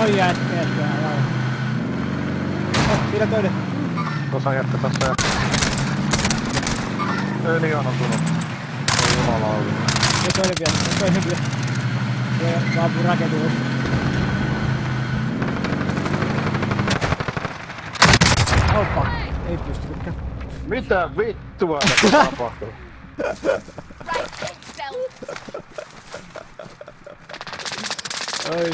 Oi jätkä, joo. Oh, siinä toinen. Tuossa jätkä tässä jätkä. Niin Öljy on osunut. Oi jumalauta. Ja toinen vielä, ja toinen vielä. Joo, saapuu rakentumaan. Oh fuck, ei pystykään. Mitä vittua tässä tapahtuu? Right, take. Oi